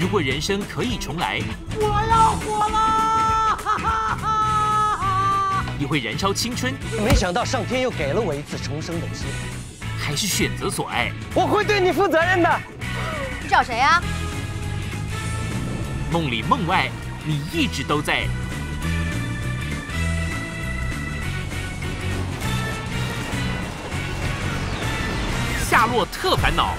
如果人生可以重来，我要火了，哈哈哈。你会燃烧青春，没想到上天又给了我一次重生的机会。还是选择所爱，我会对你负责任的。你找谁啊？梦里梦外，你一直都在。夏洛特烦恼。